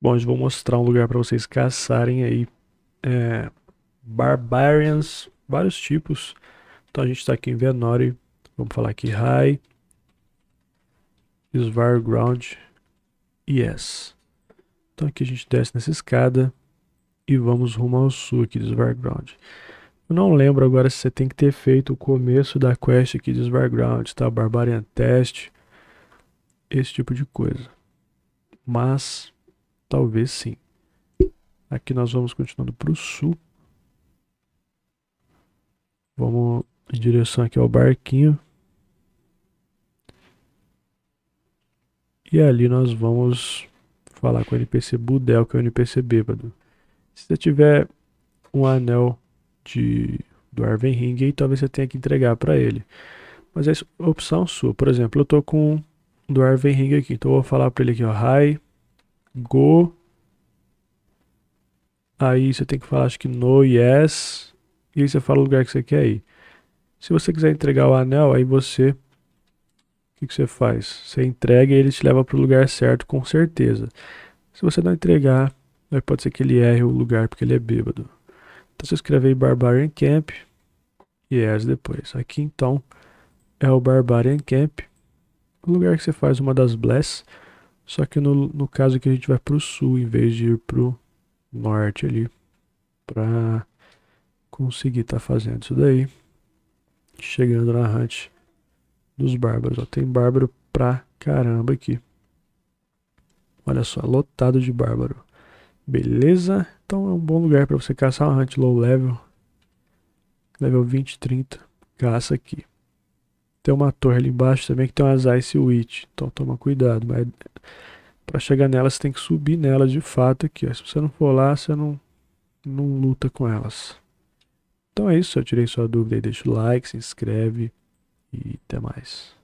Bom, hoje vou mostrar um lugar para vocês caçarem aí é, Barbarians, vários tipos. Então a gente está aqui em Venori, vamos falar aqui High, Svarground, Yes. Então aqui a gente desce nessa escada e vamos rumo ao sul aqui de Svarground. Eu não lembro agora se você tem que ter feito o começo da quest aqui de Svarground, tá? Barbarian Test, esse tipo de coisa. Mas Talvez sim. Aqui nós vamos continuando para o sul. Vamos em direção aqui ao barquinho. E ali nós vamos falar com o NPC Budel, que é o NPC bêbado. Se você tiver um anel de, do Arven Ring, aí talvez você tenha que entregar para ele. Mas é opção sua. Por exemplo, eu tô com do Arven Ring aqui. Então eu vou falar para ele aqui, ó. Hi, go. Aí você tem que falar, acho que no, yes. E aí você fala o lugar que você quer ir. Se você quiser entregar o anel, aí você. O que, que você faz? Você entrega e ele te leva para o lugar certo, com certeza. Se você não entregar, aí pode ser que ele erre o lugar porque ele é bêbado. Então você escreve aí Barbarian Camp. Yes depois. Aqui então é o Barbarian Camp. O lugar que você faz uma das Bless. Só que no, no caso aqui a gente vai para o sul em vez de ir para o norte ali. Para conseguir estar tá fazendo isso daí. Chegando na hunt dos bárbaros. Ó, tem bárbaro pra caramba aqui. Olha só, lotado de bárbaro. Beleza? Então é um bom lugar para você caçar uma hunt low level. Level 20, 30. Caça aqui. Tem uma torre ali embaixo também que tem umas Ice Witch. Então toma cuidado. Mas para chegar nela você tem que subir nela de fato aqui. Ó. Se você não for lá, você não, não luta com elas. Então é isso. Se eu tirei sua dúvida aí, deixa o like, se inscreve e até mais.